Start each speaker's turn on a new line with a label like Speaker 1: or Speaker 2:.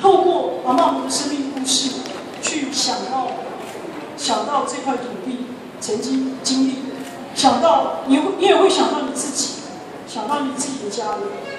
Speaker 1: 透过王茂明的生命故事去想到想到这块土地曾经经历想到你你也会想到你自己想到你自己的家人。